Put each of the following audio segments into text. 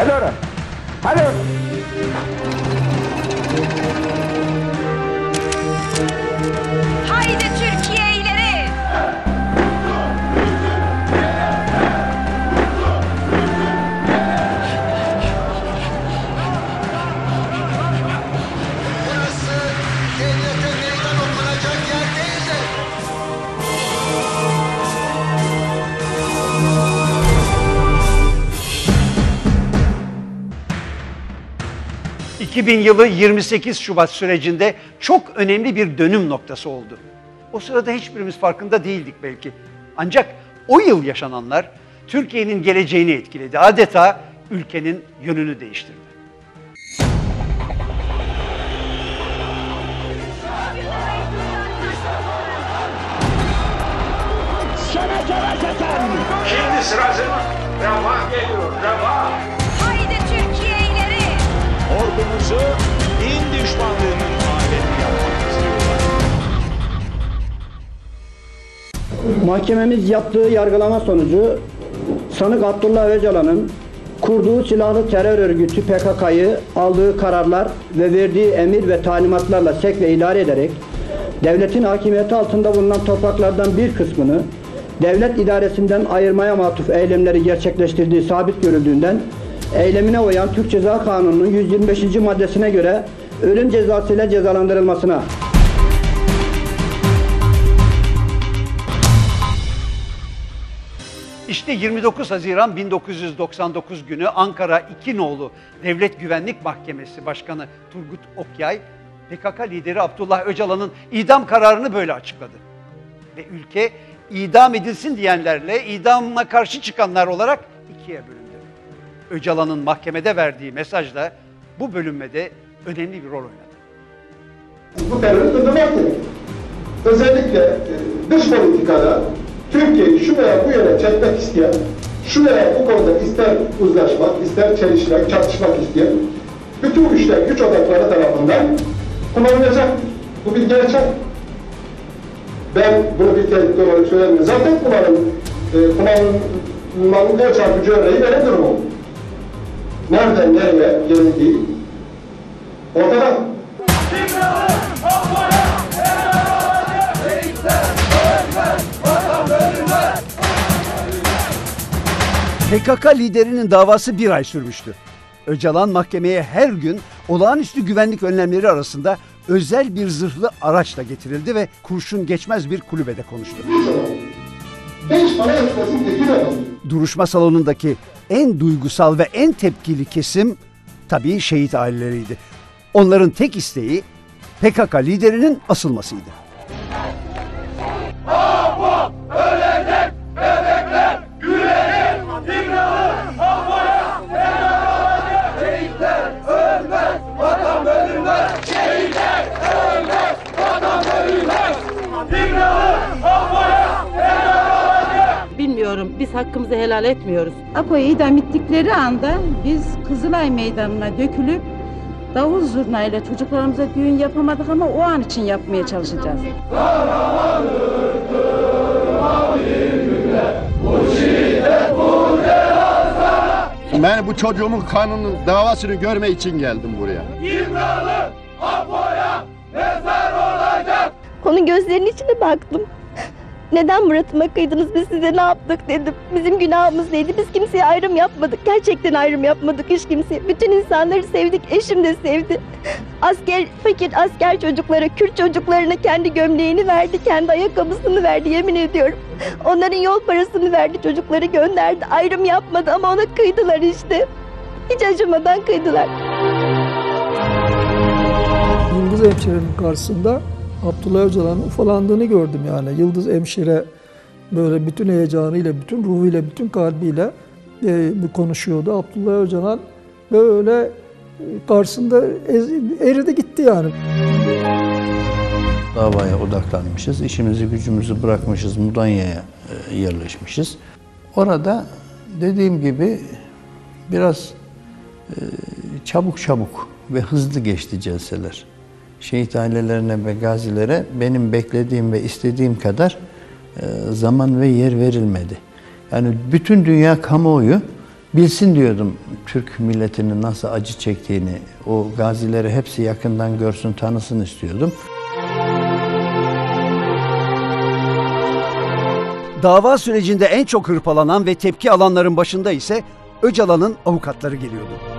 Allora. Haydi ...2000 yılı 28 Şubat sürecinde çok önemli bir dönüm noktası oldu. O sırada hiçbirimiz farkında değildik belki. Ancak o yıl yaşananlar Türkiye'nin geleceğini etkiledi. Adeta ülkenin yönünü değiştirdi. Şimdi sırası Refah geliyor, Refah. Ordumuzu din düşmanlığının aleti yapmak istiyorlar. Mahkememiz yaptığı yargılama sonucu sanık Abdullah Öcalan'ın kurduğu silahlı terör örgütü PKK'yı aldığı kararlar ve verdiği emir ve talimatlarla sek ve idare ederek devletin hakimiyeti altında bulunan topraklardan bir kısmını devlet idaresinden ayırmaya matuf eylemleri gerçekleştirdiği sabit görüldüğünden eylemine uyan Türk Ceza Kanunu'nun 125. maddesine göre ölüm cezası ile cezalandırılmasına İşte 29 Haziran 1999 günü Ankara İkinoğlu Devlet Güvenlik Mahkemesi Başkanı Turgut Okyay, PKK lideri Abdullah Öcalan'ın idam kararını böyle açıkladı. Ve ülke idam edilsin diyenlerle idama karşı çıkanlar olarak ikiye bölündü. Öcalan'ın mahkemede verdiği mesaj da bu bölünmede önemli bir rol oynadı. bu terörü durdurmak gerekir. Özellikle e, dış politikada Türkiye'yi şu veya bu yere çekmek isteyen, şu veya bu konuda ister uzlaşmak, ister çelişmek, çatışmak isteyen bütün güçler, güç odakları tarafından kullanılacak. Bu bir gerçek. Ben bunu bir tehdit olarak söylemiyorum. Zaten kullanım, e, kullanılmanın en çarpıcı örneği benim durumum. Nereden nereye gelindiği ortada. PKK liderinin davası bir ay sürmüştü. Öcalan mahkemeye her gün olağanüstü güvenlik önlemleri arasında özel bir zırhlı araçla getirildi ve kurşun geçmez bir kulübede konuştu. Beş para etmesin tekin adam. Duruşma salonundaki en duygusal ve en tepkili kesim tabii şehit aileleriydi. Onların tek isteği PKK liderinin asılmasıydı. Biz hakkımızı helal etmiyoruz. Apo'yu idam ettikleri anda biz Kızılay Meydanı'na dökülüp davul zurnayla çocuklarımıza düğün yapamadık ama o an için yapmaya çalışacağız. Ben bu çocuğumun kanının davasını görme için geldim buraya. Onun gözlerinin içine baktım. Neden Murat'ıma kıydınız biz size ne yaptık dedim. Bizim günahımız neydi biz kimseye ayrım yapmadık. Gerçekten ayrım yapmadık hiç kimseye. Bütün insanları sevdik eşim de sevdi. Asker, fakir asker çocuklara, Kürt çocuklarına kendi gömleğini verdi, kendi ayakkabısını verdi yemin ediyorum. Onların yol parasını verdi, çocukları gönderdi. Ayrım yapmadı ama ona kıydılar işte. Hiç acımadan kıydılar. Yıldız Hemşire'nin karşısında Abdullah Öcalan'ın ufalandığını gördüm yani. Yıldız Hemşire böyle bütün heyecanıyla, bütün ruhuyla, bütün kalbiyle e, konuşuyordu. Abdullah Öcalan böyle e, karşısında eridi gitti yani. davaya odaklanmışız. İşimizi gücümüzü bırakmışız. Mudanya'ya e, yerleşmişiz. Orada dediğim gibi biraz e, çabuk çabuk ve hızlı geçti celseler. Şehit ailelerine ve gazilere benim beklediğim ve istediğim kadar e, zaman ve yer verilmedi. Yani bütün dünya kamuoyu bilsin diyordum Türk milletinin nasıl acı çektiğini, o gazileri hepsi yakından görsün, tanısın istiyordum. Dava sürecinde en çok hırpalanan ve tepki alanların başında ise Öcalan'ın avukatları geliyordu.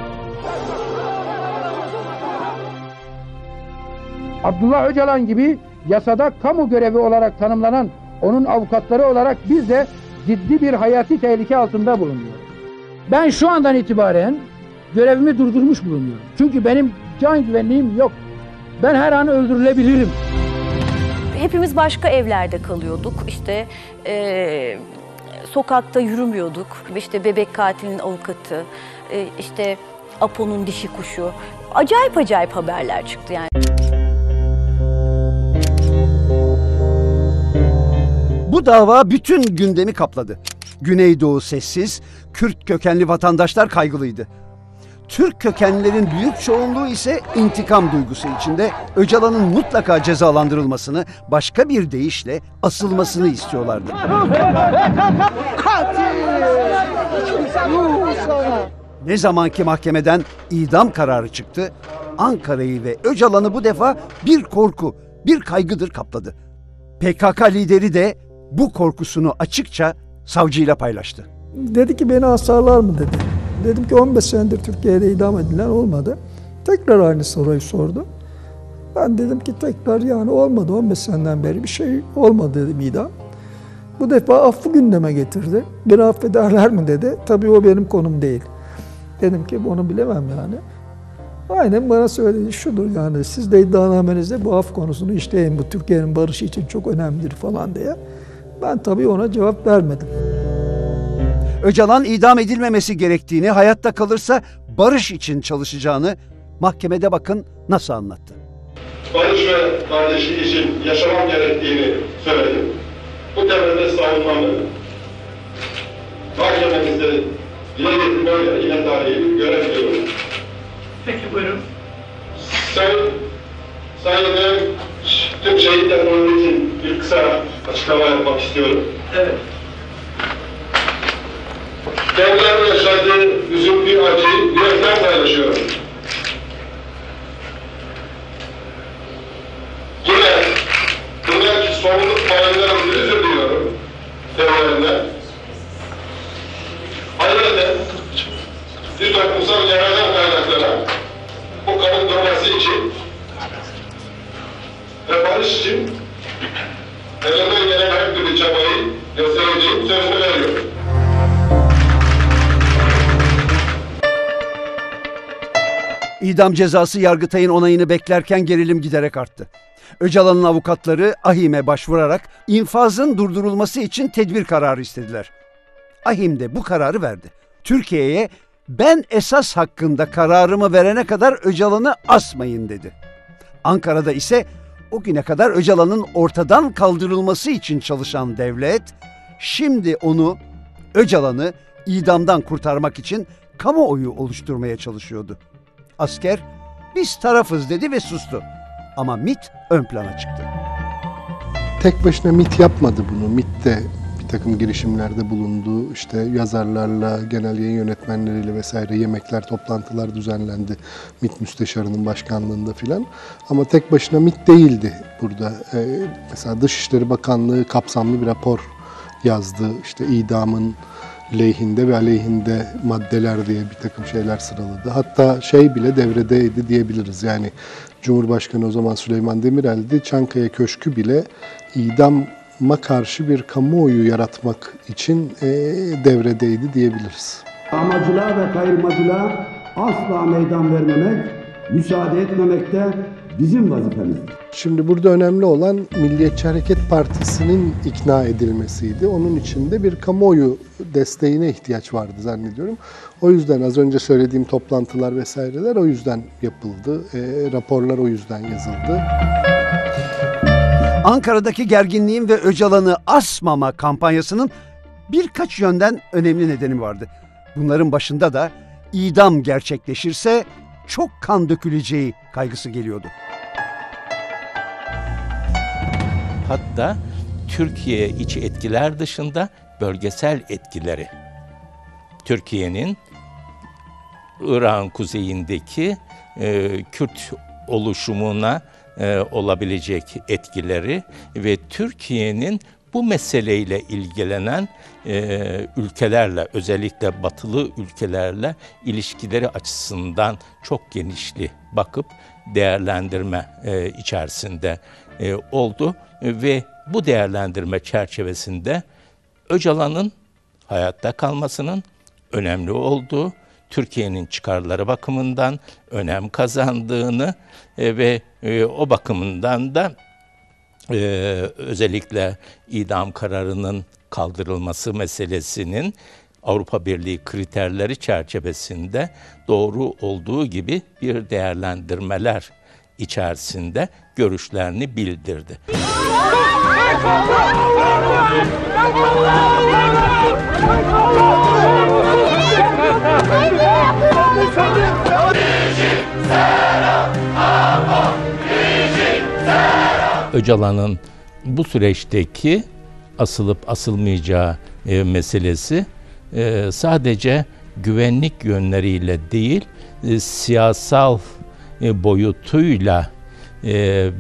Abdullah Öcalan gibi yasada kamu görevi olarak tanımlanan onun avukatları olarak biz de ciddi bir hayati tehlike altında bulunuyoruz. Ben şu andan itibaren görevimi durdurmuş bulunuyorum. Çünkü benim can güvenliğim yok. Ben her an öldürülebilirim. Hepimiz başka evlerde kalıyorduk. İşte eee, sokakta yürümüyorduk. İşte bebek katilinin avukatı, eee, işte Apo'nun dişi kuşu. Acayip acayip haberler çıktı yani. Dava bütün gündemi kapladı. Güneydoğu sessiz, Kürt kökenli vatandaşlar kaygılıydı. Türk kökenlilerin büyük çoğunluğu ise intikam duygusu içinde Öcalan'ın mutlaka cezalandırılmasını, başka bir deyişle asılmasını istiyorlardı. Ne zamanki mahkemeden idam kararı çıktı, Ankara'yı ve Öcalan'ı bu defa bir korku, bir kaygıdır kapladı. PKK lideri de bu korkusunu açıkça savcıyla paylaştı. Dedi ki beni asarlar mı dedi. Dedim ki 15 senedir Türkiye'de idam edilen olmadı. Tekrar aynı soruyu sordu. Ben dedim ki tekrar yani olmadı 15 seneden beri bir şey olmadı dedim idam. Bu defa affı gündeme getirdi. Beni affederler mi dedi. Tabii o benim konum değil. Dedim ki bunu bilemem yani. Aynen bana söylediği şudur yani siz de iddianamenizde bu af konusunu işleyin bu Türkiye'nin barışı için çok önemlidir falan diye. Ben tabii ona cevap vermedim. Öcalan idam edilmemesi gerektiğini, hayatta kalırsa barış için çalışacağını mahkemede bakın nasıl anlattı. barış ve kardeşlik için yaşamam gerektiğini söyledim. Bu temelde savunmamı mahkememizde dile getirmeyle yine tarihi görebiliyorum. Peki buyurun. Sayın, sayın tüm şehitler onun için bir kısa açıklama yapmak istiyorum. Evet. Kendilerinin yaşadığı üzüntü, acıyı yürekten paylaşıyorum. Yine buradaki sorumluluk paylarımızı özür diliyorum. Devlerinden. İdam cezası Yargıtay'ın onayını beklerken gerilim giderek arttı. Öcalan'ın avukatları AHİM'e başvurarak infazın durdurulması için tedbir kararı istediler. AHİM de bu kararı verdi. Türkiye'ye ben esas hakkında kararımı verene kadar Öcalan'ı asmayın dedi. Ankara'da ise o güne kadar Öcalan'ın ortadan kaldırılması için çalışan devlet, şimdi onu, Öcalan'ı idamdan kurtarmak için kamuoyu oluşturmaya çalışıyordu. Asker, biz tarafız dedi ve sustu. Ama MIT ön plana çıktı. Tek başına MIT yapmadı bunu. MIT de bir takım girişimlerde bulundu. İşte yazarlarla, genel yayın yönetmenleriyle vesaire yemekler, toplantılar düzenlendi. MIT müsteşarının başkanlığında filan. Ama tek başına MIT değildi burada. Ee, mesela Dışişleri Bakanlığı kapsamlı bir rapor yazdı. İşte idamın lehinde ve aleyhinde maddeler diye bir takım şeyler sıraladı. Hatta şey bile devredeydi diyebiliriz. Yani Cumhurbaşkanı o zaman Süleyman Demirel'di. Çankaya Köşkü bile idama karşı bir kamuoyu yaratmak için e, devredeydi diyebiliriz. Amacılığa ve kayırmacılığa asla meydan vermemek, müsaade etmemek de bizim vazifemizdir. Şimdi burada önemli olan Milliyetçi Hareket Partisi'nin ikna edilmesiydi. Onun için de bir kamuoyu desteğine ihtiyaç vardı zannediyorum. O yüzden az önce söylediğim toplantılar vesaireler o yüzden yapıldı. E, raporlar o yüzden yazıldı. Ankara'daki gerginliğin ve Öcalan'ı asmama kampanyasının birkaç yönden önemli nedeni vardı. Bunların başında da idam gerçekleşirse çok kan döküleceği kaygısı geliyordu. Hatta Türkiye içi etkiler dışında bölgesel etkileri. Türkiye'nin Irak'ın kuzeyindeki e, Kürt oluşumuna e, olabilecek etkileri ve Türkiye'nin bu meseleyle ilgilenen e, ülkelerle, özellikle batılı ülkelerle ilişkileri açısından çok genişli bakıp değerlendirme e, içerisinde e, oldu. Ve bu değerlendirme çerçevesinde Öcalan'ın hayatta kalmasının önemli olduğu, Türkiye'nin çıkarları bakımından önem kazandığını e, ve e, o bakımından da özellikle idam kararının kaldırılması meselesinin Avrupa Birliği kriterleri çerçevesinde doğru olduğu gibi bir değerlendirmeler içerisinde görüşlerini bildirdi. Öcalan'ın bu süreçteki asılıp asılmayacağı e, meselesi e, sadece güvenlik yönleriyle değil, e, siyasal e, boyutuyla e,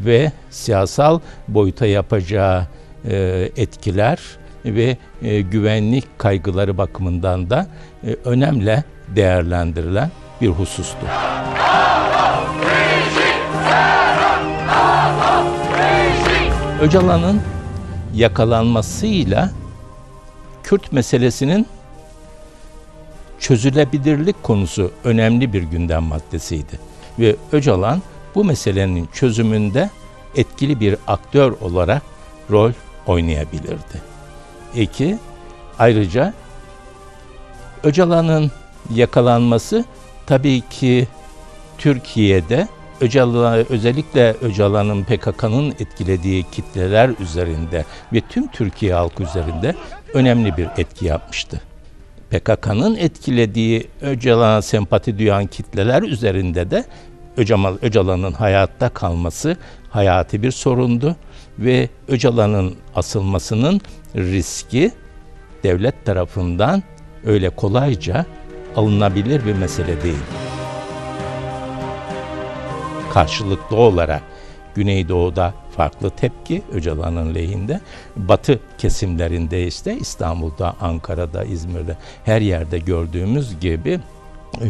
ve siyasal boyuta yapacağı e, etkiler ve e, güvenlik kaygıları bakımından da e, önemli değerlendirilen bir husustu. Öcalan'ın yakalanmasıyla Kürt meselesinin çözülebilirlik konusu önemli bir gündem maddesiydi. Ve Öcalan bu meselenin çözümünde etkili bir aktör olarak rol oynayabilirdi. İki, ayrıca Öcalan'ın yakalanması tabii ki Türkiye'de Öcalan, özellikle Öcalan'ın PKK'nın etkilediği kitleler üzerinde ve tüm Türkiye halkı üzerinde önemli bir etki yapmıştı. PKK'nın etkilediği Öcalan'a sempati duyan kitleler üzerinde de Öcalan'ın hayatta kalması hayati bir sorundu ve Öcalan'ın asılmasının riski devlet tarafından öyle kolayca alınabilir bir mesele değil. Karşılıklı olarak Güneydoğu'da farklı tepki Öcalan'ın lehinde. Batı kesimlerinde ise İstanbul'da, Ankara'da, İzmir'de her yerde gördüğümüz gibi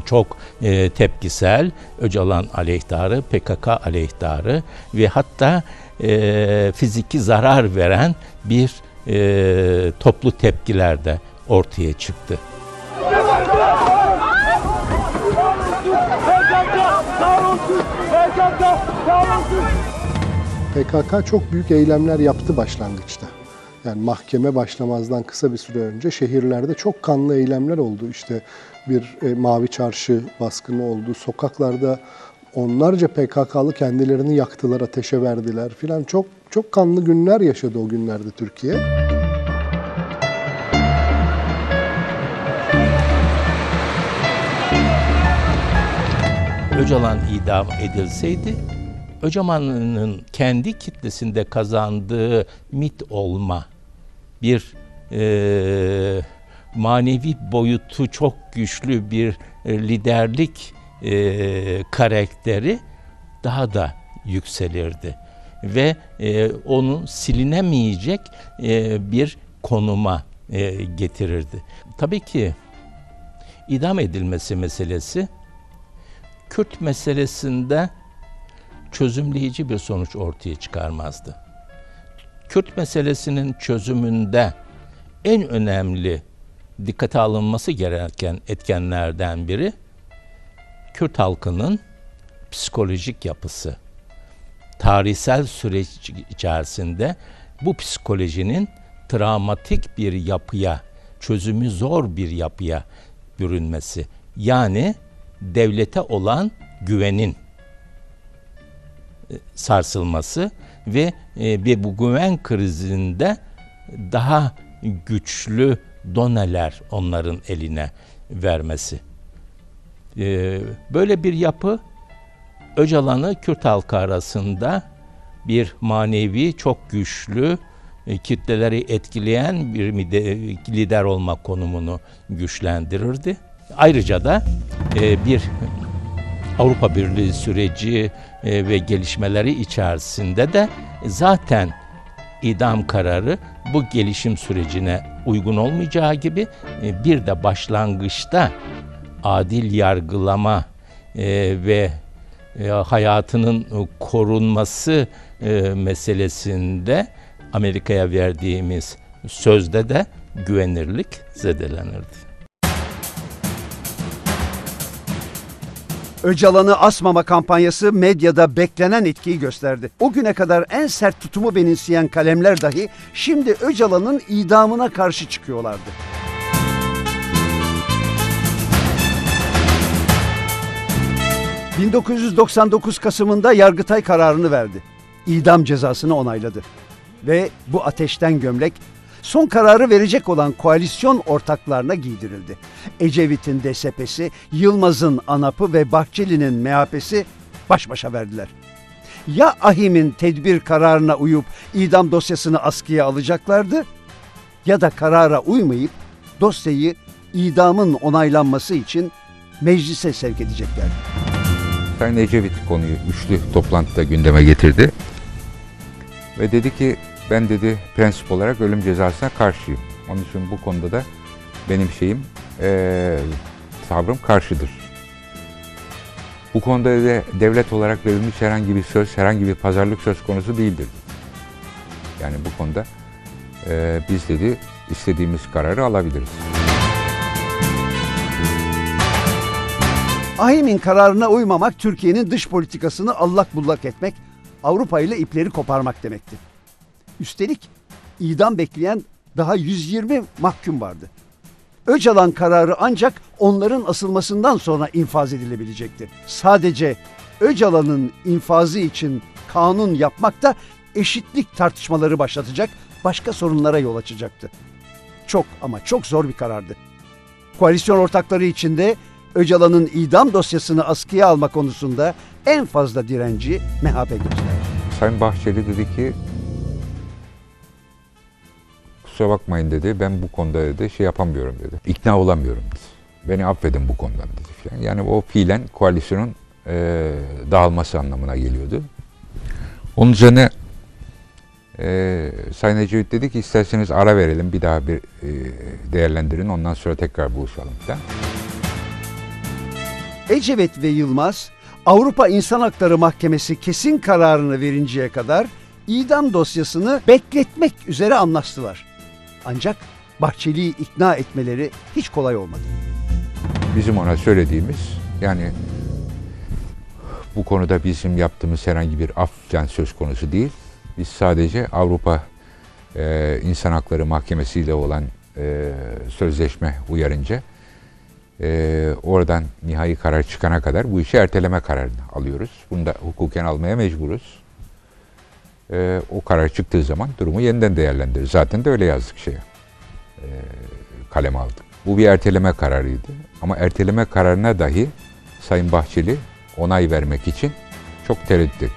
çok e, tepkisel Öcalan aleyhtarı, PKK aleyhtarı ve hatta e, fiziki zarar veren bir e, toplu tepkiler de ortaya çıktı. PKK çok büyük eylemler yaptı başlangıçta. Yani mahkeme başlamazdan kısa bir süre önce şehirlerde çok kanlı eylemler oldu. İşte bir e, mavi çarşı baskını oldu. Sokaklarda onlarca PKK'lı kendilerini yaktılar, ateşe verdiler filan. Çok çok kanlı günler yaşadı o günlerde Türkiye. Öcalan idam edilseydi Öcalan'ın kendi kitlesinde kazandığı mit olma bir e, manevi boyutu çok güçlü bir e, liderlik e, karakteri daha da yükselirdi ve e, onu silinemeyecek e, bir konuma e, getirirdi. Tabii ki idam edilmesi meselesi Kürt meselesinde çözümleyici bir sonuç ortaya çıkarmazdı. Kürt meselesinin çözümünde en önemli dikkate alınması gereken etkenlerden biri Kürt halkının psikolojik yapısı. Tarihsel süreç içerisinde bu psikolojinin travmatik bir yapıya, çözümü zor bir yapıya bürünmesi. Yani devlete olan güvenin e, sarsılması ve e, bir bu güven krizinde daha güçlü doneler onların eline vermesi. E, böyle bir yapı Öcalan'ı Kürt halkı arasında bir manevi çok güçlü kitleleri etkileyen bir lider olma konumunu güçlendirirdi. Ayrıca da e, bir Avrupa Birliği süreci e, ve gelişmeleri içerisinde de zaten idam kararı bu gelişim sürecine uygun olmayacağı gibi e, bir de başlangıçta adil yargılama e, ve e, hayatının korunması meselesinde Amerika'ya verdiğimiz sözde de güvenirlik zedelenirdi. Öcalan'ı asmama kampanyası medyada beklenen etkiyi gösterdi. O güne kadar en sert tutumu benimseyen kalemler dahi şimdi Öcalan'ın idamına karşı çıkıyorlardı. ...1999 Kasım'ında Yargıtay kararını verdi. İdam cezasını onayladı. Ve bu ateşten gömlek son kararı verecek olan koalisyon ortaklarına giydirildi. Ecevit'in DSP'si, Yılmaz'ın ANAP'ı ve Bahçeli'nin MHP'si baş başa verdiler. Ya Ahim'in tedbir kararına uyup idam dosyasını askıya alacaklardı ya da karara uymayıp dosyayı idamın onaylanması için meclise sevk edeceklerdi. Sayın Ecevit konuyu üçlü toplantıda gündeme getirdi. Ve dedi ki ben dedi prensip olarak ölüm cezasına karşıyım. Onun için bu konuda da benim şeyim eee sabrım karşıdır. Bu konuda da devlet olarak verilmiş herhangi bir söz, herhangi bir pazarlık söz konusu değildir. Yani bu konuda eee, biz dedi istediğimiz kararı alabiliriz. Ahim'in kararına uymamak Türkiye'nin dış politikasını allak bullak etmek, Avrupa ile ipleri koparmak demekti. Üstelik idam bekleyen daha 120 mahkum vardı. Öcalan kararı ancak onların asılmasından sonra infaz edilebilecekti. Sadece Öcalan'ın infazı için kanun yapmak da eşitlik tartışmaları başlatacak, başka sorunlara yol açacaktı. Çok ama çok zor bir karardı. Koalisyon ortakları içinde Öcalan'ın idam dosyasını askıya alma konusunda en fazla direnci MHP gösterdi. Sayın Bahçeli dedi ki kusura bakmayın dedi ben bu konuda dedi şey yapamıyorum dedi. İkna olamıyorum dedi. Beni affedin bu konudan dedi falan. Yani o fiilen koalisyonun e, dağılması anlamına geliyordu. Onun üzerine e, Sayın Ecevit dedi ki isterseniz ara verelim bir daha bir e, değerlendirin ondan sonra tekrar buluşalım falan. Ecevit ve Yılmaz Avrupa İnsan Hakları Mahkemesi kesin kararını verinceye kadar idam dosyasını bekletmek üzere anlaştılar. Ancak Bahçeli'yi ikna etmeleri hiç kolay olmadı. Bizim ona söylediğimiz yani bu konuda bizim yaptığımız herhangi bir af falan söz konusu değil. Biz sadece Avrupa e, İnsan Hakları Mahkemesi ile olan e, sözleşme uyarınca e, oradan nihai karar çıkana kadar bu işi erteleme kararını alıyoruz. Bunu da hukuken almaya mecburuz. E, o karar çıktığı zaman durumu yeniden değerlendiririz. Zaten de öyle yazdık şeye. E, kaleme aldık. Bu bir erteleme kararıydı. Ama erteleme kararına dahi Sayın Bahçeli onay vermek için çok tereddüt etti.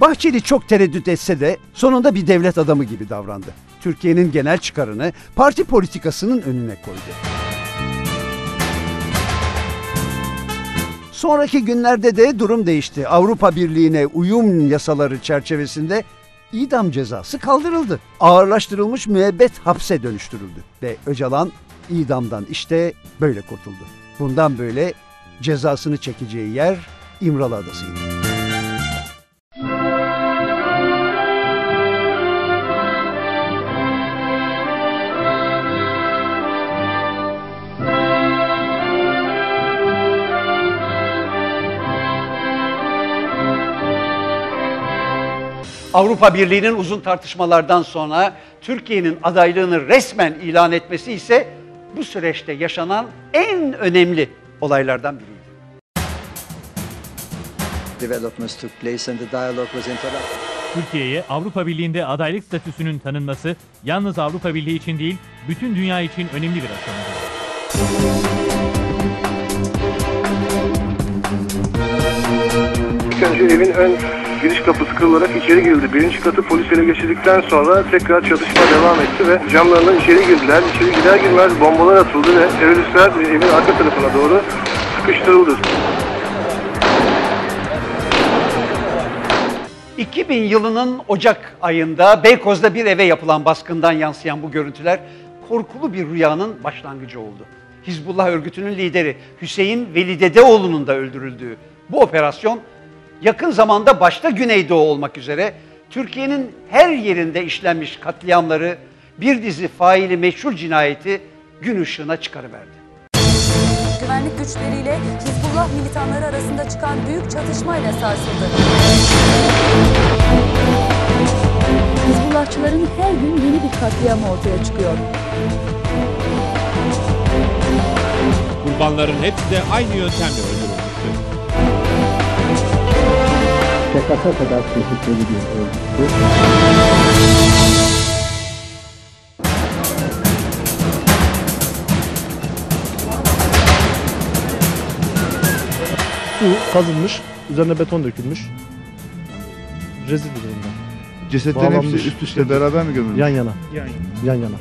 Bahçeli çok tereddüt etse de sonunda bir devlet adamı gibi davrandı. Türkiye'nin genel çıkarını parti politikasının önüne koydu. Sonraki günlerde de durum değişti. Avrupa Birliği'ne uyum yasaları çerçevesinde idam cezası kaldırıldı. Ağırlaştırılmış müebbet hapse dönüştürüldü ve Öcalan idamdan işte böyle kurtuldu. Bundan böyle cezasını çekeceği yer İmralı Adası'ydı. Avrupa Birliği'nin uzun tartışmalardan sonra Türkiye'nin adaylığını resmen ilan etmesi ise bu süreçte yaşanan en önemli olaylardan biriydi. developments took place and the dialogue was interrupted. Türkiye'ye Avrupa Birliği'nde adaylık statüsünün tanınması yalnız Avrupa Birliği için değil, bütün dünya için önemli bir aşamadır. İlk önce evin ön giriş kapısı kırılarak içeri girildi. Birinci katı polis ele geçirdikten sonra tekrar çatışma devam etti ve camlarından içeri girdiler. İçeri girer girmez bombalar atıldı ve teröristler evin arka tarafına doğru sıkıştırıldı. 2000 yılının Ocak ayında Beykoz'da bir eve yapılan baskından yansıyan bu görüntüler korkulu bir rüyanın başlangıcı oldu. Hizbullah örgütünün lideri Hüseyin Veli Dedeoğlu'nun da öldürüldüğü bu operasyon yakın zamanda başta Güneydoğu olmak üzere Türkiye'nin her yerinde işlenmiş katliamları bir dizi faili meşhur cinayeti gün ışığına çıkarıverdi. Güvenlik güçleriyle Hizbullah militanları arasında çıkan büyük çatışmayla sarsıldı. Hizbullahçıların her gün yeni bir katliam ortaya çıkıyor. Kurbanların hepsi de aynı yöntemle öldürülmüştü. PKK kadar tehlikeli bir örgüttü. Su kazılmış, üzerine beton dökülmüş. Rezil bir durumda. Cesetlerin hepsi Bağlanmış. üst üste beraber mi gömülmüş? Yan yana. Yan yana. Yan yana.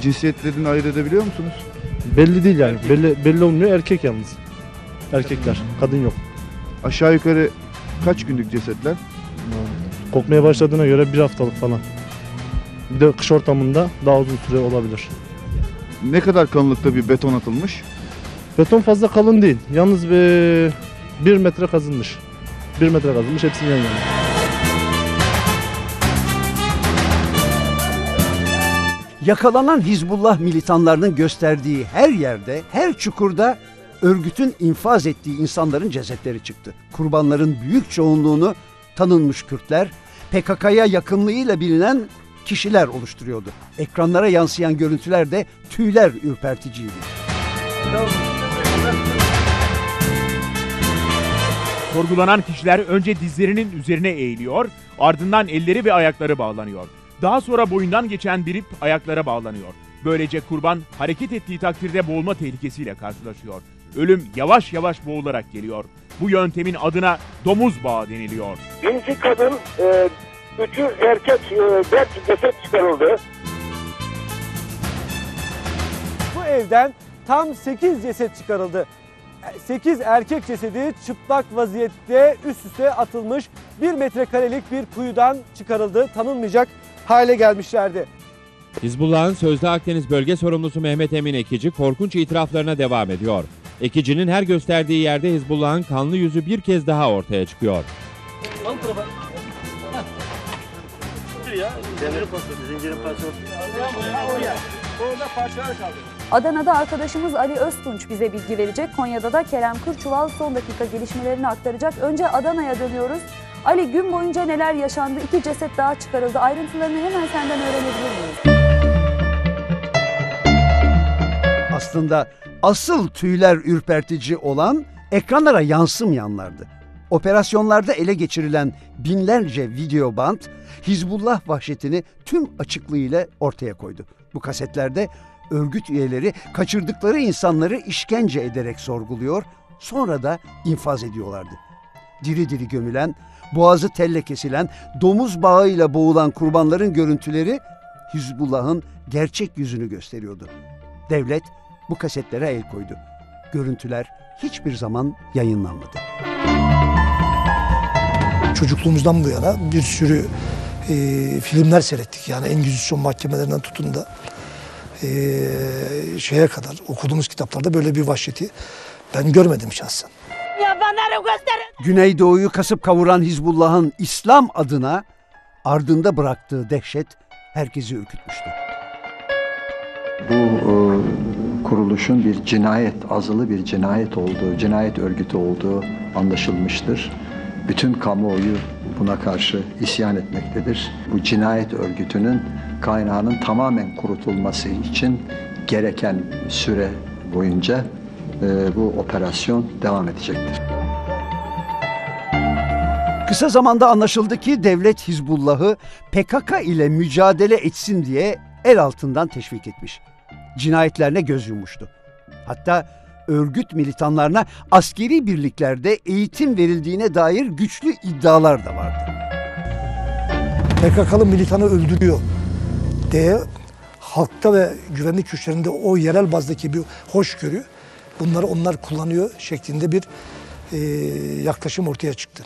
Cinsiyetlerini ayırt edebiliyor musunuz? Belli değil yani. Belli belli olmuyor. Erkek yalnız. Erkekler. Kadın yok. Aşağı yukarı kaç günlük cesetler? Kokmaya başladığına göre bir haftalık falan. Bir de kış ortamında daha uzun süre olabilir. Ne kadar kalınlıkta bir beton atılmış? Beton fazla kalın değil. Yalnız bir, bir metre kazınmış. Bir metre kazınmış. Hepsi yan yana. Yakalanan Hizbullah militanlarının gösterdiği her yerde, her çukurda örgütün infaz ettiği insanların cesetleri çıktı. Kurbanların büyük çoğunluğunu tanınmış Kürtler, PKK'ya yakınlığıyla bilinen kişiler oluşturuyordu. Ekranlara yansıyan görüntüler de tüyler ürperticiydi. Sorgulanan kişiler önce dizlerinin üzerine eğiliyor, ardından elleri ve ayakları bağlanıyor. Daha sonra boyundan geçen bir ip ayaklara bağlanıyor. Böylece kurban hareket ettiği takdirde boğulma tehlikesiyle karşılaşıyor. Ölüm yavaş yavaş boğularak geliyor. Bu yöntemin adına domuz bağı deniliyor. Binci kadın, e, üçü erkek, e, dört ceset çıkarıldı. Bu evden tam 8 ceset çıkarıldı. 8 erkek cesedi çıplak vaziyette üst üste atılmış 1 metrekarelik bir kuyudan çıkarıldı. Tanınmayacak hale gelmişlerdi. Hizbullah'ın sözde Akdeniz bölge sorumlusu Mehmet Emin Ekici korkunç itiraflarına devam ediyor. Ekici'nin her gösterdiği yerde Hizbullah'ın kanlı yüzü bir kez daha ortaya çıkıyor. Orada parçalar kaldı. Adana'da arkadaşımız Ali Öztunç bize bilgi verecek. Konya'da da Kerem Kırçuval son dakika gelişmelerini aktaracak. Önce Adana'ya dönüyoruz. Ali gün boyunca neler yaşandı? İki ceset daha çıkarıldı. Ayrıntılarını hemen senden öğrenebilir miyiz? Aslında asıl tüyler ürpertici olan ekranlara yansımayanlardı. Operasyonlarda ele geçirilen binlerce video band Hizbullah vahşetini tüm açıklığıyla ortaya koydu. Bu kasetlerde örgüt üyeleri kaçırdıkları insanları işkence ederek sorguluyor, sonra da infaz ediyorlardı. Diri diri gömülen, boğazı telle kesilen, domuz bağıyla boğulan kurbanların görüntüleri Hizbullah'ın gerçek yüzünü gösteriyordu. Devlet bu kasetlere el koydu. Görüntüler hiçbir zaman yayınlanmadı. Çocukluğumuzdan bu yana bir sürü e, filmler seyrettik. Yani Engizisyon mahkemelerinden tutun da e, şeye kadar okuduğumuz kitaplarda böyle bir vahşeti ben görmedim şahsen. Güneydoğu'yu kasıp kavuran Hizbullah'ın İslam adına ardında bıraktığı dehşet herkesi ürkütmüştü. Bu e, kuruluşun bir cinayet, azılı bir cinayet olduğu, cinayet örgütü olduğu anlaşılmıştır. Bütün kamuoyu buna karşı isyan etmektedir. Bu cinayet örgütünün kaynağının tamamen kurutulması için gereken süre boyunca e, bu operasyon devam edecektir. Kısa zamanda anlaşıldı ki devlet Hizbullah'ı PKK ile mücadele etsin diye el altından teşvik etmiş. Cinayetlerine göz yummuştu. Hatta örgüt militanlarına askeri birliklerde eğitim verildiğine dair güçlü iddialar da vardı. PKK'lı militanı öldürüyor diye halkta ve güvenlik güçlerinde o yerel bazdaki bir hoşgörü bunları onlar kullanıyor şeklinde bir e, yaklaşım ortaya çıktı.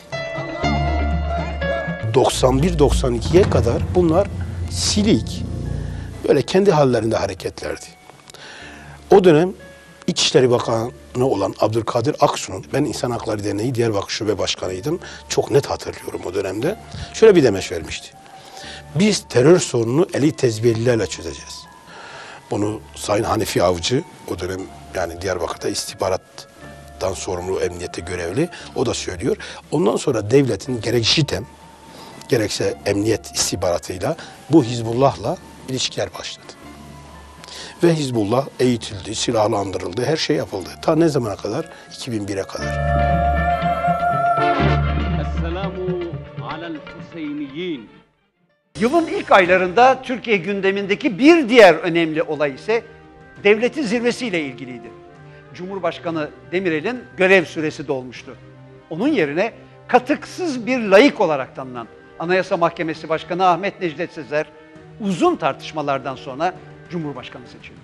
91-92'ye kadar bunlar silik, böyle kendi hallerinde hareketlerdi. O dönem İçişleri Bakanı olan Abdülkadir Aksu'nun, ben İnsan Hakları Derneği Diyarbakır Şube Başkanıydım. Çok net hatırlıyorum o dönemde. Şöyle bir demeç vermişti. Biz terör sorununu eli tezbiyelilerle çözeceğiz. Bunu Sayın Hanefi Avcı, o dönem yani Diyarbakır'da istihbarattan sorumlu emniyete görevli, o da söylüyor. Ondan sonra devletin gerek JITEM, gerekse emniyet istihbaratıyla bu Hizbullah'la ilişkiler başladı. Ve Hizbullah eğitildi, silahlandırıldı, her şey yapıldı. Ta ne zamana kadar? 2001'e kadar. Yılın ilk aylarında Türkiye gündemindeki bir diğer önemli olay ise devletin zirvesiyle ilgiliydi. Cumhurbaşkanı Demirel'in görev süresi dolmuştu. Onun yerine katıksız bir layık olarak tanınan Anayasa Mahkemesi Başkanı Ahmet Necdet Sezer uzun tartışmalardan sonra Cumhurbaşkanı seçildi.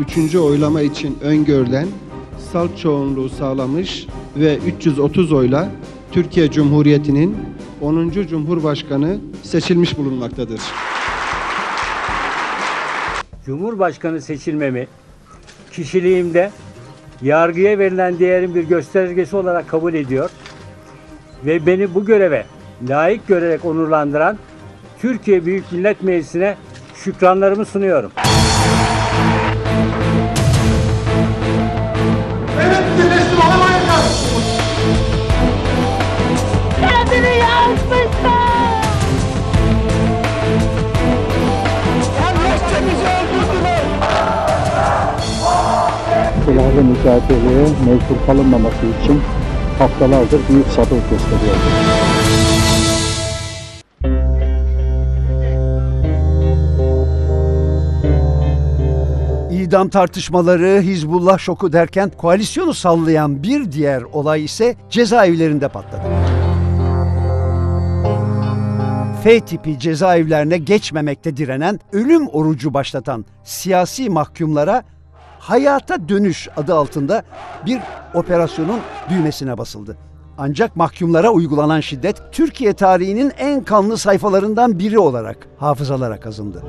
Üçüncü oylama için öngörülen salt çoğunluğu sağlamış ve 330 oyla Türkiye Cumhuriyeti'nin 10. Cumhurbaşkanı seçilmiş bulunmaktadır. Cumhurbaşkanı seçilmemi kişiliğimde yargıya verilen değerin bir göstergesi olarak kabul ediyor ve beni bu göreve layık görerek onurlandıran Türkiye Büyük Millet Meclisi'ne şükranlarımı sunuyorum. Silahlı mücadeleye mecbur kalınmaması için haftalardır büyük sabır gösteriyordu. İdam tartışmaları, Hizbullah şoku derken koalisyonu sallayan bir diğer olay ise cezaevlerinde patladı. F tipi cezaevlerine geçmemekte direnen, ölüm orucu başlatan siyasi mahkumlara hayata dönüş adı altında bir operasyonun düğmesine basıldı. Ancak mahkumlara uygulanan şiddet Türkiye tarihinin en kanlı sayfalarından biri olarak hafızalara kazındı.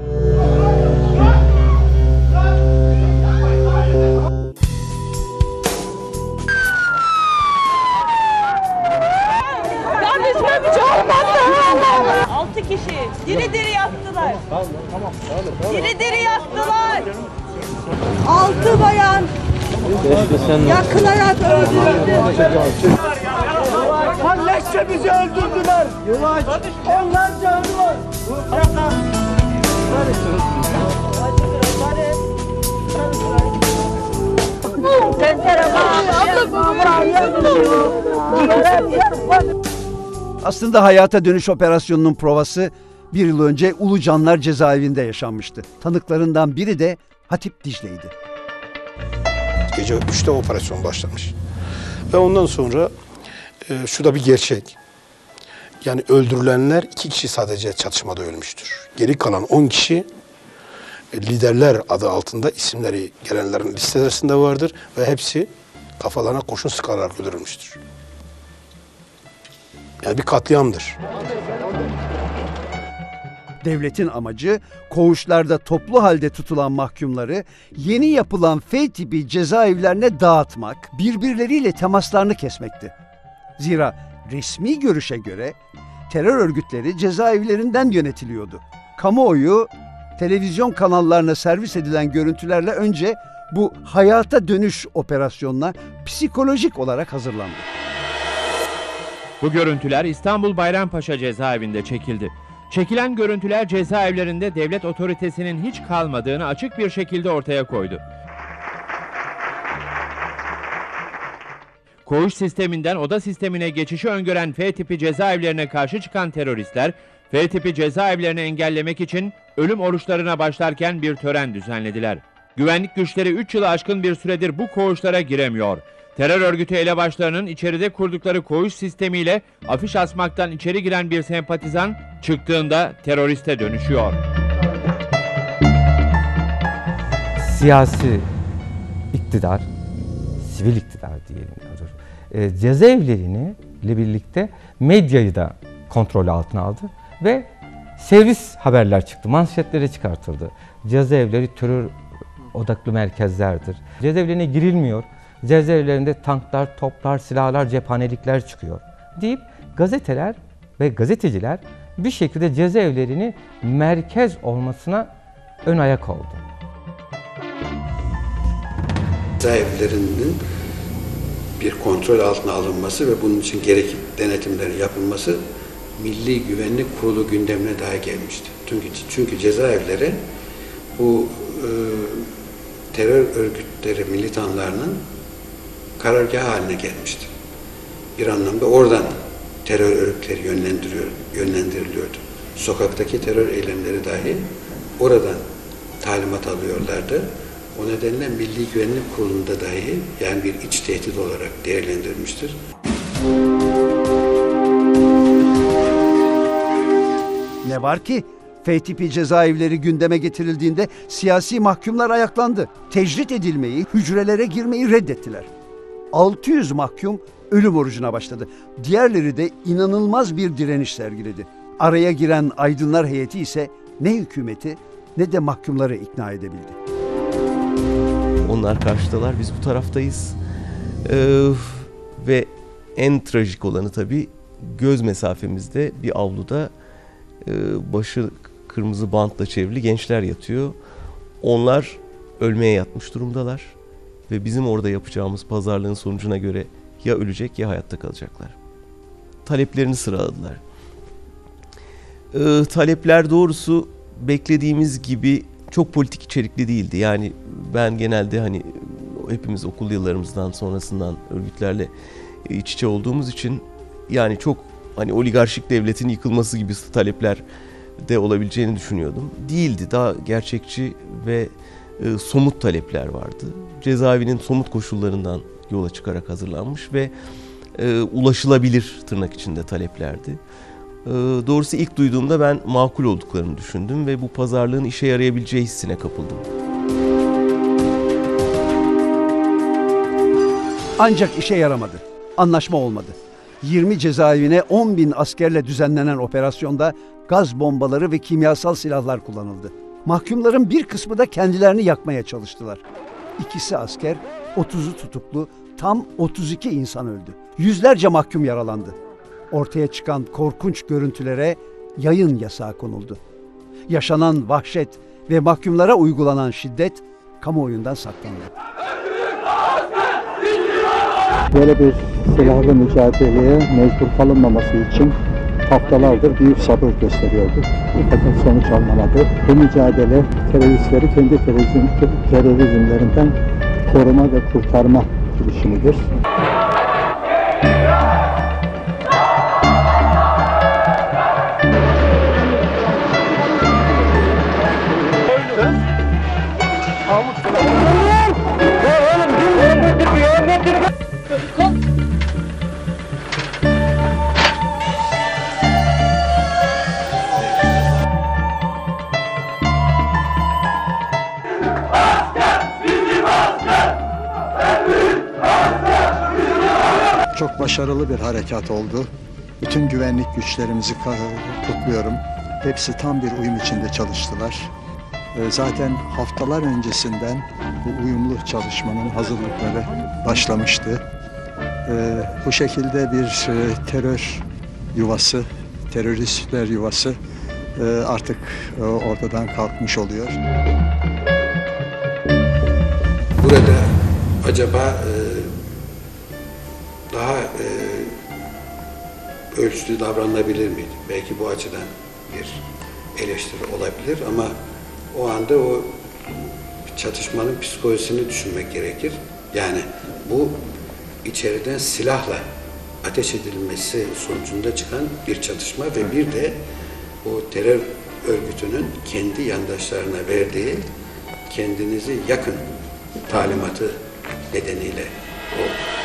Altı kişi diri diri yaktılar. Diri diri yaktılar. Altı bayan yakılarak öldürüldü. Kalleşçe bizi öldürdüler. Yavaş. Onlar canı var. Sen Aslında hayata dönüş operasyonunun provası bir yıl önce Ulucanlar cezaevinde yaşanmıştı. Tanıklarından biri de Hatip Dicle'ydi. Gece 3'te operasyon başlamış. Ve ondan sonra e, şu da bir gerçek. Yani öldürülenler iki kişi sadece çatışmada ölmüştür. Geri kalan 10 kişi e, liderler adı altında isimleri gelenlerin listesinde vardır ve hepsi kafalarına kurşun sıkarak öldürülmüştür. Yani bir katliamdır. Devletin amacı koğuşlarda toplu halde tutulan mahkumları yeni yapılan F tipi cezaevlerine dağıtmak, birbirleriyle temaslarını kesmekti. Zira resmi görüşe göre terör örgütleri cezaevlerinden yönetiliyordu. Kamuoyu televizyon kanallarına servis edilen görüntülerle önce bu hayata dönüş operasyonuna psikolojik olarak hazırlandı. Bu görüntüler İstanbul Bayrampaşa cezaevinde çekildi. Çekilen görüntüler cezaevlerinde devlet otoritesinin hiç kalmadığını açık bir şekilde ortaya koydu. Koğuş sisteminden oda sistemine geçişi öngören F tipi cezaevlerine karşı çıkan teröristler, F tipi cezaevlerini engellemek için ölüm oruçlarına başlarken bir tören düzenlediler. Güvenlik güçleri 3 yılı aşkın bir süredir bu koğuşlara giremiyor. Terör örgütü elebaşlarının içeride kurdukları koğuş sistemiyle afiş asmaktan içeri giren bir sempatizan çıktığında teröriste dönüşüyor. siyasi iktidar, sivil iktidar diyelim. E, cezaevlerini ile birlikte medyayı da kontrol altına aldı ve servis haberler çıktı, manşetlere çıkartıldı. Cezaevleri terör odaklı merkezlerdir. Cezaevlerine girilmiyor. Cezaevlerinde tanklar, toplar, silahlar, cephanelikler çıkıyor deyip gazeteler ve gazeteciler bir şekilde cezaevlerini merkez olmasına ön ayak oldu. cezaevlerinin bir kontrol altına alınması ve bunun için gerekli denetimlerin yapılması Milli Güvenlik Kurulu gündemine dahi gelmişti. Çünkü, çünkü cezaevleri bu e, terör örgütleri militanlarının karargahı haline gelmişti. Bir anlamda oradan terör örgütleri yönlendiriyor, yönlendiriliyordu. Sokaktaki terör eylemleri dahi oradan talimat alıyorlardı. O nedenle Milli Güvenlik Kurulu'nda dahi yani bir iç tehdit olarak değerlendirilmiştir. Ne var ki F tipi cezaevleri gündeme getirildiğinde siyasi mahkumlar ayaklandı. Tecrit edilmeyi, hücrelere girmeyi reddettiler. 600 mahkum ölüm orucuna başladı. Diğerleri de inanılmaz bir direniş sergiledi. Araya giren aydınlar heyeti ise ne hükümeti ne de mahkumları ikna edebildi. Onlar karşıdalar, biz bu taraftayız. Ee, ve en trajik olanı tabii göz mesafemizde bir avluda e, başı kırmızı bantla çevrili gençler yatıyor. Onlar ölmeye yatmış durumdalar ve bizim orada yapacağımız pazarlığın sonucuna göre ya ölecek ya hayatta kalacaklar. Taleplerini sıraladılar. Ee, talepler doğrusu beklediğimiz gibi çok politik içerikli değildi. Yani ben genelde hani hepimiz okul yıllarımızdan sonrasından örgütlerle iç içe olduğumuz için yani çok hani oligarşik devletin yıkılması gibi talepler de olabileceğini düşünüyordum. Değildi. Daha gerçekçi ve e, somut talepler vardı. Cezaevinin somut koşullarından yola çıkarak hazırlanmış ve e, ulaşılabilir tırnak içinde taleplerdi. E, doğrusu ilk duyduğumda ben makul olduklarını düşündüm ve bu pazarlığın işe yarayabileceği hissine kapıldım. Ancak işe yaramadı. Anlaşma olmadı. 20 cezaevine 10 bin askerle düzenlenen operasyonda gaz bombaları ve kimyasal silahlar kullanıldı. Mahkumların bir kısmı da kendilerini yakmaya çalıştılar. İkisi asker, 30'u tutuklu, tam 32 insan öldü. Yüzlerce mahkum yaralandı. Ortaya çıkan korkunç görüntülere yayın yasağı konuldu. Yaşanan vahşet ve mahkumlara uygulanan şiddet kamuoyundan saklandı. Böyle bir silahlı mücadeleye mecbur kalınmaması için haftalardır büyük sabır gösteriyorduk. Fakat sonuç alınamadı. Bu mücadele teröristleri kendi terörizm, terörizmlerinden koruma ve kurtarma girişimidir. Çok başarılı bir harekat oldu. Bütün güvenlik güçlerimizi kutluyorum. Hepsi tam bir uyum içinde çalıştılar. Ee, Zaten haftalar öncesinden bu uyumlu çalışmanın hazırlıkları başlamıştı. Ee, Bu şekilde bir e, terör yuvası, teröristler yuvası e, artık e, ortadan kalkmış oluyor. Burada acaba ölçülü davranılabilir miydi? Belki bu açıdan bir eleştiri olabilir ama o anda o çatışmanın psikolojisini düşünmek gerekir. Yani bu içeriden silahla ateş edilmesi sonucunda çıkan bir çatışma ve bir de o terör örgütünün kendi yandaşlarına verdiği kendinizi yakın talimatı nedeniyle o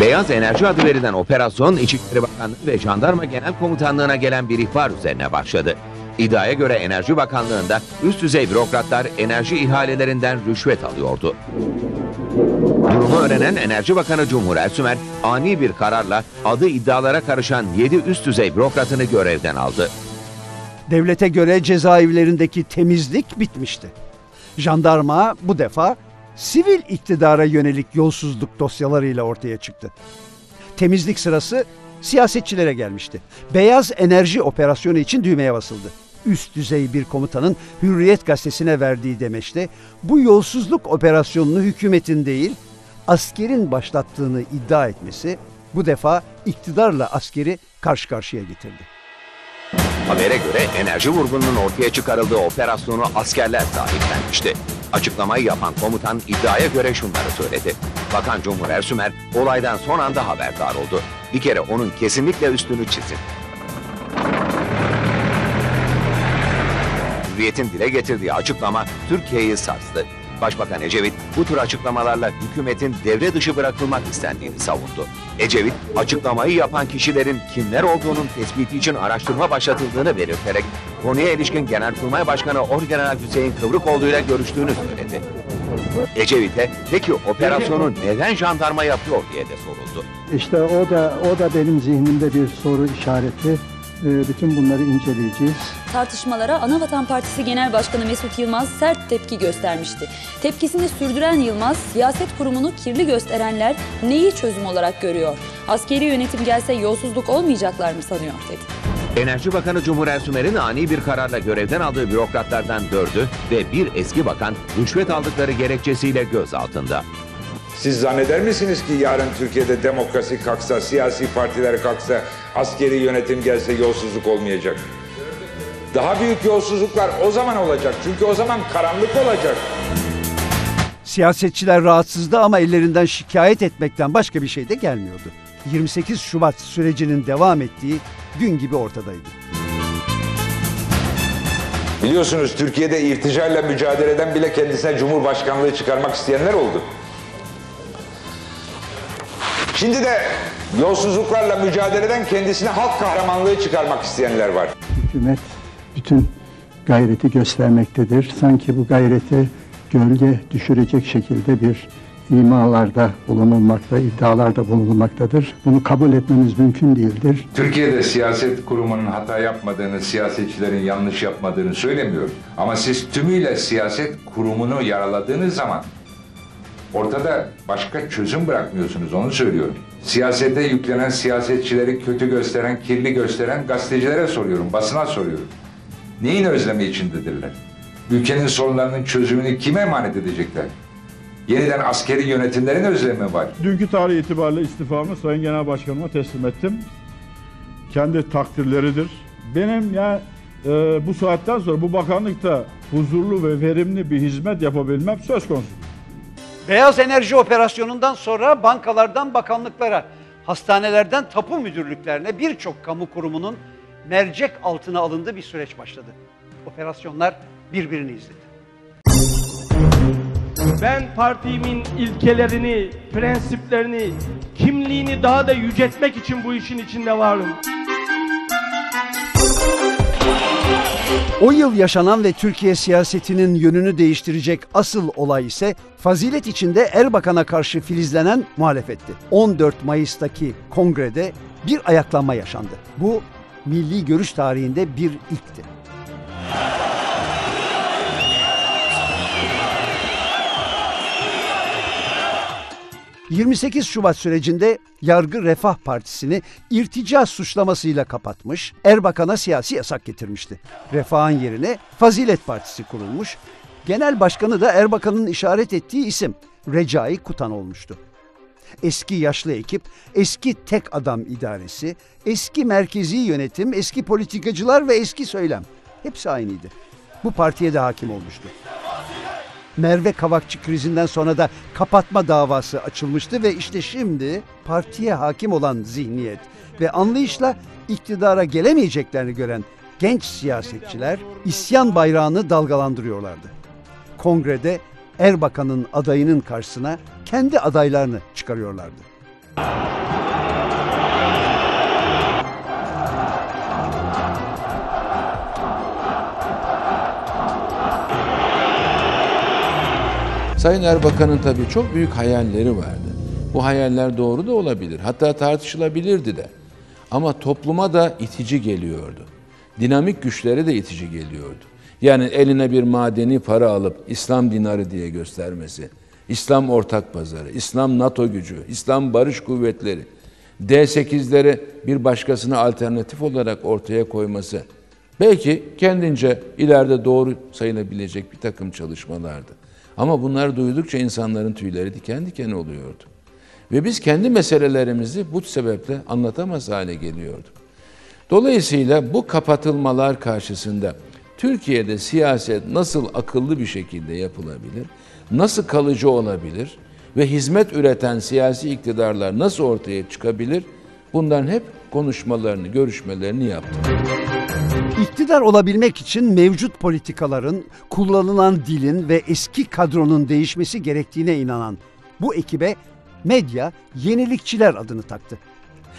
Beyaz Enerji adı verilen operasyon İçişleri Bakanlığı ve Jandarma Genel Komutanlığı'na gelen bir ihbar üzerine başladı. İddiaya göre Enerji Bakanlığı'nda üst düzey bürokratlar enerji ihalelerinden rüşvet alıyordu. Durumu öğrenen Enerji Bakanı Cumhur Ersümer ani bir kararla adı iddialara karışan 7 üst düzey bürokratını görevden aldı. Devlete göre cezaevlerindeki temizlik bitmişti. Jandarma bu defa sivil iktidara yönelik yolsuzluk dosyalarıyla ortaya çıktı. Temizlik sırası siyasetçilere gelmişti. Beyaz enerji operasyonu için düğmeye basıldı. Üst düzey bir komutanın Hürriyet gazetesine verdiği demeçte bu yolsuzluk operasyonunu hükümetin değil askerin başlattığını iddia etmesi bu defa iktidarla askeri karşı karşıya getirdi. Habere göre enerji vurgununun ortaya çıkarıldığı operasyonu askerler sahiplenmişti. Açıklamayı yapan komutan iddiaya göre şunları söyledi. Bakan Cumhur Ersümer olaydan son anda haberdar oldu. Bir kere onun kesinlikle üstünü çizin. Hürriyet'in dile getirdiği açıklama Türkiye'yi sarstı. Başbakan Ecevit bu tür açıklamalarla hükümetin devre dışı bırakılmak istendiğini savundu. Ecevit, açıklamayı yapan kişilerin kimler olduğunun tespiti için araştırma başlatıldığını belirterek konuya ilişkin Genelkurmay Başkanı Orgeneral Hüseyin Kıvrıkoğlu ile görüştüğünü söyledi. Ecevit'e peki operasyonu neden jandarma yapıyor diye de soruldu. İşte o da o da benim zihnimde bir soru işareti. Ee, Bütün bunları inceleyeceğiz. Tartışmalara Anavatan Partisi Genel Başkanı Mesut Yılmaz sert tepki göstermişti. Tepkisini sürdüren Yılmaz, siyaset kurumunu kirli gösterenler neyi çözüm olarak görüyor? Askeri yönetim gelse yolsuzluk olmayacaklar mı sanıyor dedi. Enerji Bakanı Cumhur Ersümer'in ani bir kararla görevden aldığı bürokratlardan dördü ve bir eski bakan rüşvet aldıkları gerekçesiyle gözaltında. Siz zanneder misiniz ki yarın Türkiye'de demokrasi kalksa, siyasi partiler kalksa, askeri yönetim gelse yolsuzluk olmayacak? Daha büyük yolsuzluklar o zaman olacak. Çünkü o zaman karanlık olacak. Siyasetçiler rahatsızdı ama ellerinden şikayet etmekten başka bir şey de gelmiyordu. 28 Şubat sürecinin devam ettiği gün gibi ortadaydı. Biliyorsunuz Türkiye'de irticayla mücadeleden bile kendisine cumhurbaşkanlığı çıkarmak isteyenler oldu. Şimdi de yolsuzluklarla mücadeleden kendisine halk kahramanlığı çıkarmak isteyenler var. Hükümet bütün gayreti göstermektedir. Sanki bu gayreti gölge düşürecek şekilde bir imalarda bulunulmakta, iddialarda bulunulmaktadır. Bunu kabul etmemiz mümkün değildir. Türkiye'de siyaset kurumunun hata yapmadığını, siyasetçilerin yanlış yapmadığını söylemiyorum. Ama siz tümüyle siyaset kurumunu yaraladığınız zaman ortada başka çözüm bırakmıyorsunuz onu söylüyorum. Siyasete yüklenen siyasetçileri kötü gösteren, kirli gösteren gazetecilere soruyorum, basına soruyorum. Neyin özlemi içindedirler? Ülkenin sorunlarının çözümünü kime emanet edecekler? Yeniden askeri yönetimlerin özlemi var. Dünkü tarih itibariyle istifamı Sayın Genel Başkanıma teslim ettim. Kendi takdirleridir. Benim ya e, bu saatten sonra bu bakanlıkta huzurlu ve verimli bir hizmet yapabilmem söz konusu. Beyaz enerji operasyonundan sonra bankalardan bakanlıklara, hastanelerden tapu müdürlüklerine birçok kamu kurumunun mercek altına alındığı bir süreç başladı. Operasyonlar birbirini izledi. Ben partimin ilkelerini, prensiplerini, kimliğini daha da yüceltmek için bu işin içinde varım. O yıl yaşanan ve Türkiye siyasetinin yönünü değiştirecek asıl olay ise fazilet içinde Erbakan'a karşı filizlenen muhalefetti. 14 Mayıs'taki kongrede bir ayaklanma yaşandı. Bu milli görüş tarihinde bir ilkti. ...28 Şubat sürecinde Yargı Refah Partisi'ni irtica suçlamasıyla kapatmış, Erbakan'a siyasi yasak getirmişti. Refah'ın yerine Fazilet Partisi kurulmuş, genel başkanı da Erbakan'ın işaret ettiği isim Recai Kutan olmuştu. Eski yaşlı ekip, eski tek adam idaresi, eski merkezi yönetim, eski politikacılar ve eski söylem. Hepsi aynıydı. Bu partiye de hakim olmuştu. Merve Kavakçı krizinden sonra da kapatma davası açılmıştı ve işte şimdi partiye hakim olan zihniyet ve anlayışla iktidara gelemeyeceklerini gören genç siyasetçiler isyan bayrağını dalgalandırıyorlardı. Kongrede Erbakan'ın adayının karşısına kendi adaylarını çıkarıyorlardı. Sayın Erbakan'ın tabii çok büyük hayalleri vardı. Bu hayaller doğru da olabilir. Hatta tartışılabilirdi de. Ama topluma da itici geliyordu. Dinamik güçlere de itici geliyordu. Yani eline bir madeni para alıp İslam dinarı diye göstermesi, İslam ortak pazarı, İslam NATO gücü, İslam barış kuvvetleri, D8'leri bir başkasına alternatif olarak ortaya koyması belki kendince ileride doğru sayılabilecek bir takım çalışmalardı. Ama bunları duydukça insanların tüyleri diken diken oluyordu. Ve biz kendi meselelerimizi bu sebeple anlatamaz hale geliyorduk. Dolayısıyla bu kapatılmalar karşısında Türkiye'de siyaset nasıl akıllı bir şekilde yapılabilir, nasıl kalıcı olabilir ve hizmet üreten siyasi iktidarlar nasıl ortaya çıkabilir? Bunların hep konuşmalarını, görüşmelerini yaptık. İktidar olabilmek için mevcut politikaların, kullanılan dilin ve eski kadronun değişmesi gerektiğine inanan bu ekibe medya yenilikçiler adını taktı.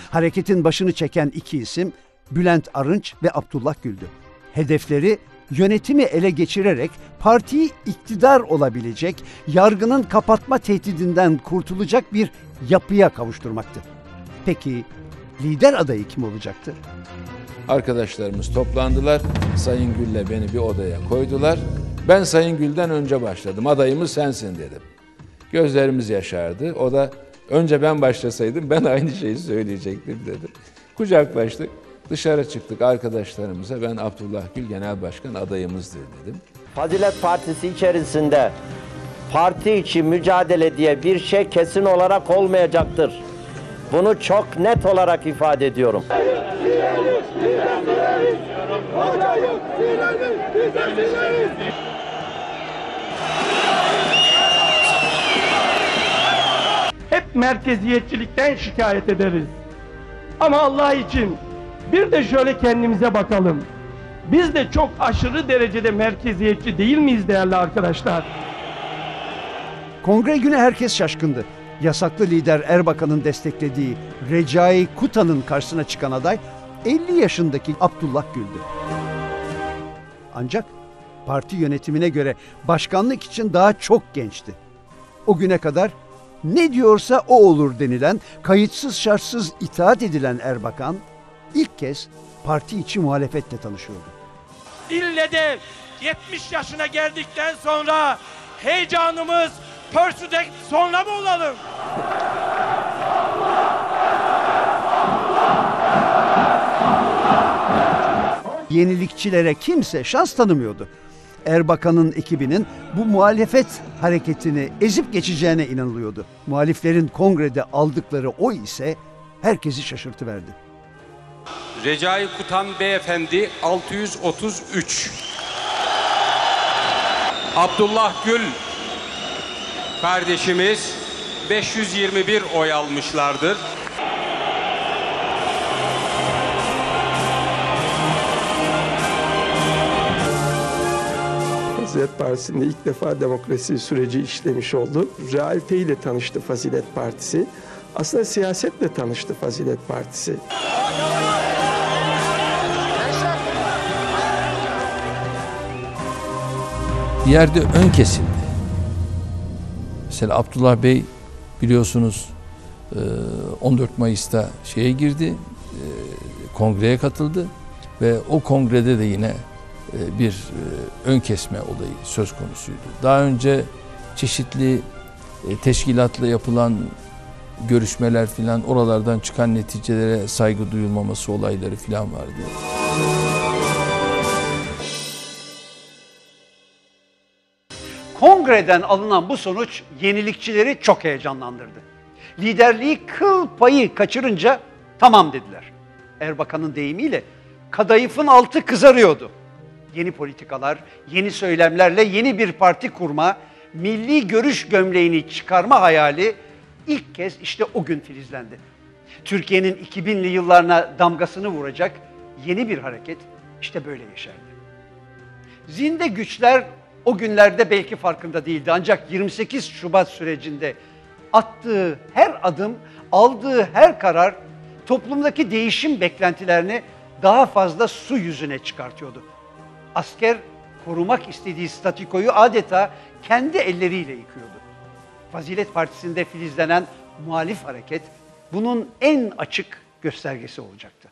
Hareketin başını çeken iki isim Bülent Arınç ve Abdullah Gül'dü. Hedefleri yönetimi ele geçirerek partiyi iktidar olabilecek, yargının kapatma tehdidinden kurtulacak bir yapıya kavuşturmaktı. Peki lider adayı kim olacaktı? Arkadaşlarımız toplandılar. Sayın Gül'le beni bir odaya koydular. Ben Sayın Gül'den önce başladım. Adayımız sensin dedim. Gözlerimiz yaşardı. O da önce ben başlasaydım ben aynı şeyi söyleyecektim dedi. Kucaklaştık. Dışarı çıktık arkadaşlarımıza ben Abdullah Gül Genel Başkan adayımızdır dedim. Fazilet Partisi içerisinde parti içi mücadele diye bir şey kesin olarak olmayacaktır. Bunu çok net olarak ifade ediyorum. Hep merkeziyetçilikten şikayet ederiz. Ama Allah için bir de şöyle kendimize bakalım. Biz de çok aşırı derecede merkeziyetçi değil miyiz değerli arkadaşlar? Kongre günü herkes şaşkındı. Yasaklı lider Erbakan'ın desteklediği Recai Kuta'nın karşısına çıkan aday 50 yaşındaki Abdullah Gül'dü. Ancak parti yönetimine göre başkanlık için daha çok gençti. O güne kadar ne diyorsa o olur denilen, kayıtsız şartsız itaat edilen Erbakan ilk kez parti içi muhalefetle tanışıyordu. İlle de 70 yaşına geldikten sonra heyecanımız pörsüdek sonra mı olalım? Yenilikçilere kimse şans tanımıyordu. Erbakan'ın ekibinin bu muhalefet hareketini ezip geçeceğine inanılıyordu. Muhaliflerin kongrede aldıkları oy ise herkesi şaşırtıverdi. Recai Kutan Beyefendi 633. Abdullah Gül kardeşimiz 521 oy almışlardır. Fazilet Partisi'nde ilk defa demokrasi süreci işlemiş oldu. Realite ile tanıştı Fazilet Partisi. Aslında siyasetle tanıştı Fazilet Partisi. yerde ön kesildi. Mesela Abdullah Bey biliyorsunuz 14 Mayıs'ta şeye girdi, kongreye katıldı ve o kongrede de yine bir ön kesme olayı söz konusuydu. Daha önce çeşitli teşkilatla yapılan görüşmeler filan oralardan çıkan neticelere saygı duyulmaması olayları filan vardı. Kongreden alınan bu sonuç yenilikçileri çok heyecanlandırdı. Liderliği kıl payı kaçırınca tamam dediler. Erbakan'ın deyimiyle kadayıfın altı kızarıyordu. Yeni politikalar, yeni söylemlerle yeni bir parti kurma, milli görüş gömleğini çıkarma hayali ilk kez işte o gün filizlendi. Türkiye'nin 2000'li yıllarına damgasını vuracak yeni bir hareket işte böyle yeşerdi. Zinde güçler o günlerde belki farkında değildi ancak 28 Şubat sürecinde attığı her adım, aldığı her karar toplumdaki değişim beklentilerini daha fazla su yüzüne çıkartıyordu. Asker korumak istediği statikoyu adeta kendi elleriyle yıkıyordu. Fazilet Partisi'nde filizlenen muhalif hareket bunun en açık göstergesi olacaktı.